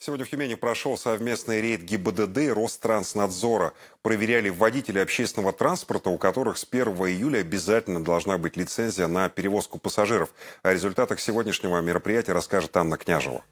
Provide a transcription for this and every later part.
Сегодня в Тюмени прошел совместный рейд ГИБДД и Ространснадзора. Проверяли водителей общественного транспорта, у которых с 1 июля обязательно должна быть лицензия на перевозку пассажиров. О результатах сегодняшнего мероприятия расскажет Анна Княжева.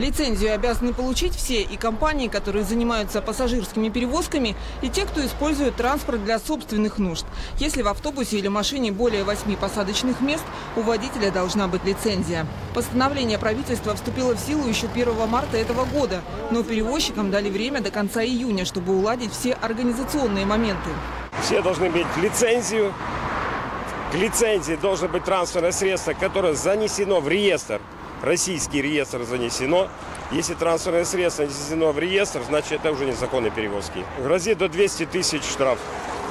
Лицензию обязаны получить все и компании, которые занимаются пассажирскими перевозками, и те, кто использует транспорт для собственных нужд. Если в автобусе или машине более восьми посадочных мест, у водителя должна быть лицензия. Постановление правительства вступило в силу еще 1 марта этого года, но перевозчикам дали время до конца июня, чтобы уладить все организационные моменты. Все должны иметь лицензию. К лицензии должно быть транспортное средство, которое занесено в реестр российский реестр занесено. Если транспортное средство занесено в реестр, значит это уже незаконные перевозки. Грозит до 200 тысяч штраф.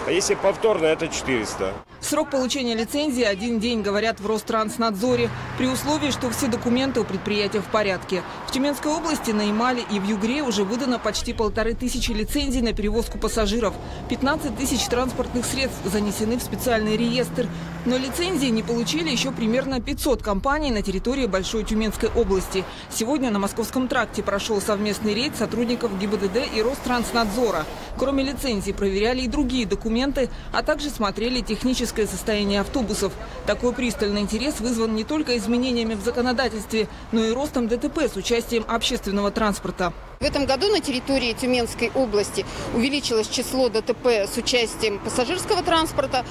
А если повторно, это 400. Срок получения лицензии один день, говорят в Ространснадзоре, при условии, что все документы у предприятия в порядке. В Тюменской области, на Ямале и в Югре уже выдано почти полторы тысячи лицензий на перевозку пассажиров. 15 тысяч транспортных средств занесены в специальный реестр. Но лицензии не получили еще примерно 500 компаний на территории Большой Тюменской области. Сегодня на Московском тракте прошел совместный рейд сотрудников ГИБДД и Ространснадзора. Кроме лицензий проверяли и другие документы, а также смотрели техническое состояние автобусов. Такой пристальный интерес вызван не только изменениями в законодательстве, но и ростом ДТП с участием общественного транспорта. В этом году на территории Тюменской области увеличилось число ДТП с участием пассажирского транспорта.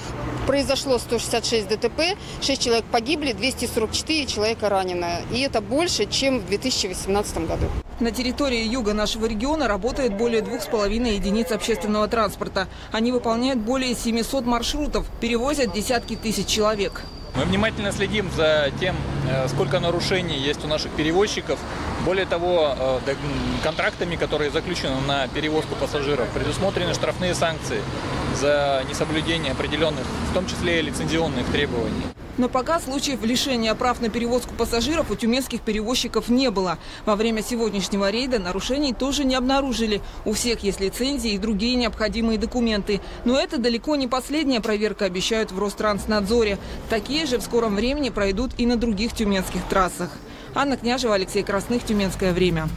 Произошло 166 ДТП, 6 человек погибли, 244 человека ранено. И это больше, чем в 2018 году. На территории юга нашего региона работает более двух с половиной единиц общественного транспорта. Они выполняют более 700 маршрутов, перевозят десятки тысяч человек. Мы внимательно следим за тем, э, сколько нарушений есть у наших перевозчиков. Более того, э, контрактами, которые заключены на перевозку пассажиров, предусмотрены штрафные санкции за несоблюдение определенных, в том числе лицензионных требований. Но пока случаев лишения прав на перевозку пассажиров у тюменских перевозчиков не было. Во время сегодняшнего рейда нарушений тоже не обнаружили. У всех есть лицензии и другие необходимые документы. Но это далеко не последняя проверка, обещают в Ространснадзоре. Такие же в скором времени пройдут и на других тюменских трассах. Анна Княжева, Алексей Красных, Тюменское время.